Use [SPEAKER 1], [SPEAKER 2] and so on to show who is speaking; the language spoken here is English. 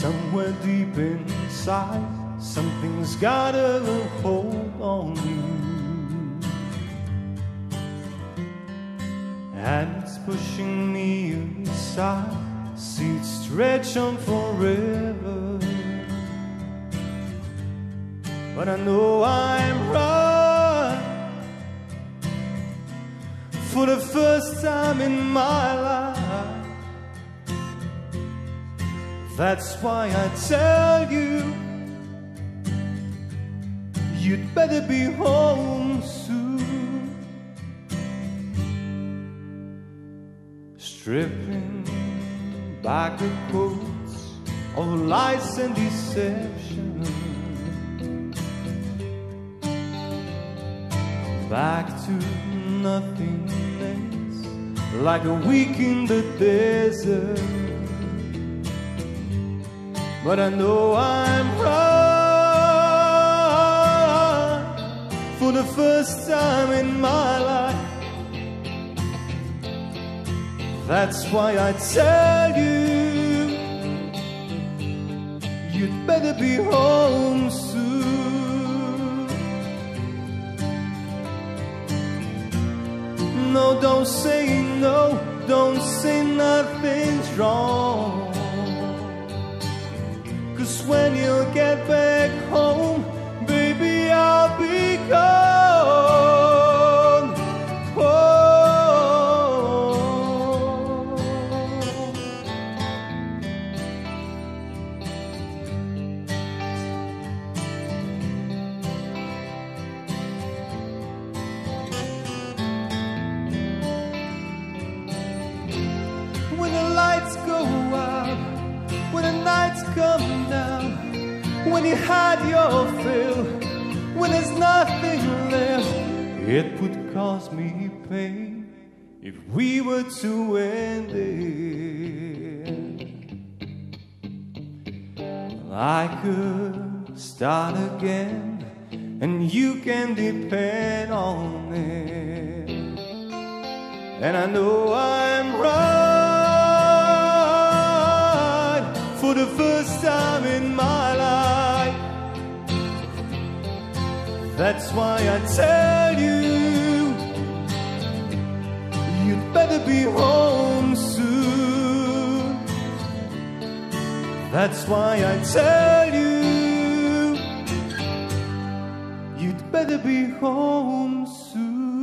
[SPEAKER 1] Somewhere deep inside, something's got a hold on you. And it's pushing me aside, see it stretch on forever. But I know I'm right for the first time in my life. That's why I tell you, you'd better be home soon. Stripping back the coats of lies and deception. Back to nothingness, like a week in the desert but I know I'm right for the first time in my life. That's why I tell you, you'd better be home soon. No, don't say no, don't say nothing's wrong. Cause when you get back home, baby, I'll be gone. Oh. When the lights go out when the nights come down, when you had your fill, when there's nothing left, it would cause me pain if we were to end it. I could start again, and you can depend on it. And I know I'm That's why I tell you, you'd better be home soon. That's why I tell you, you'd better be home soon.